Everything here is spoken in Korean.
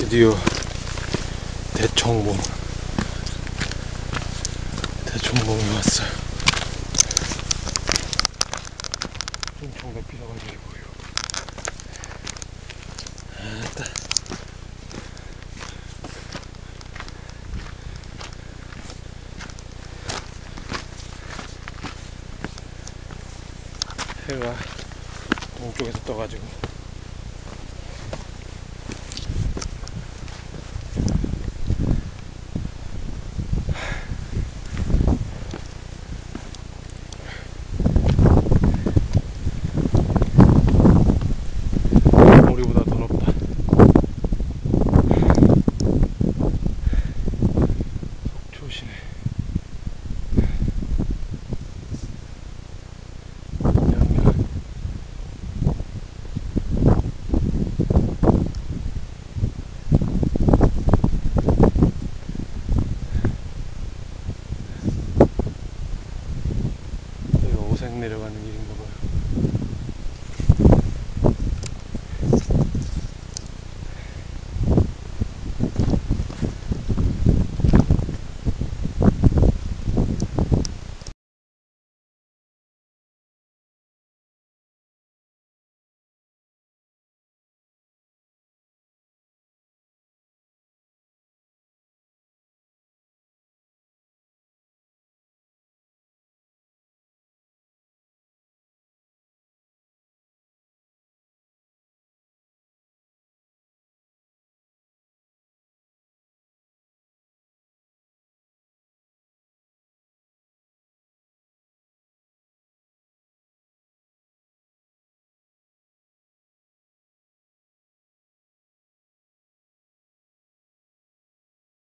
드디어 대청봉 대청봉이 왔어요. 엄청 높이라가지고요 아따 해가 동쪽에서 떠가지고 admit it when